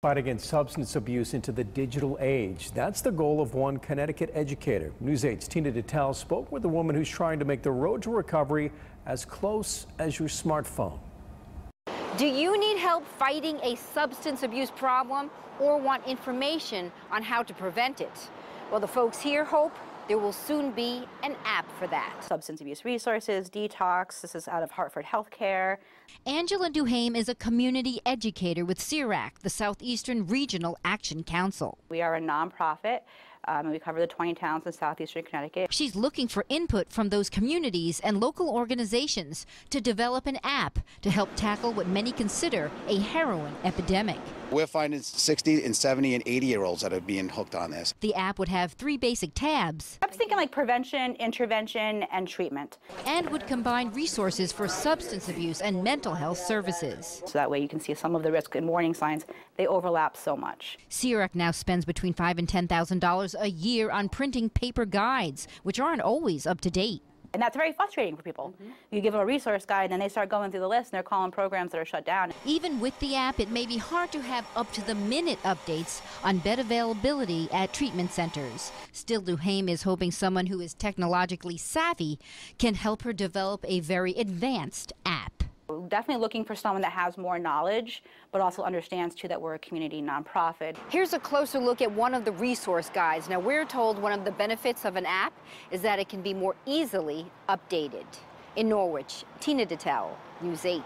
Fight against substance abuse into the digital age. That's the goal of one Connecticut educator. News 8's Tina Detelj spoke with a woman who's trying to make the road to recovery as close as your smartphone. Do you need help fighting a substance abuse problem or want information on how to prevent it? Well, the folks here hope there will soon be an app for that. Substance abuse resources, detox. This is out of Hartford Healthcare. Angela Duhame is a community educator with SERAC, the Southeastern Regional Action Council. We are a nonprofit. Um, and we cover the 20 towns in southeastern Connecticut. She's looking for input from those communities and local organizations to develop an app to help tackle what many consider a heroin epidemic. We're finding 60 and 70 and 80 year olds that are being hooked on this. The app would have three basic tabs. I was thinking like prevention, intervention, and treatment. And would combine resources for substance abuse and mental health services. So that way you can see some of the risk and warning signs. They overlap so much. SERAC now spends between five and ten thousand dollars a year on printing paper guides, which aren't always up to date. And that's very frustrating for people. Mm -hmm. You give them a resource guide, and then they start going through the list, and they're calling programs that are shut down. Even with the app, it may be hard to have up to the minute updates on bed availability at treatment centers. Still, Duhame is hoping someone who is technologically savvy can help her develop a very advanced app definitely looking for someone that has more knowledge, but also understands too that we're a community nonprofit. Here's a closer look at one of the resource guides. Now, we're told one of the benefits of an app is that it can be more easily updated. In Norwich, Tina Detelj, News 8.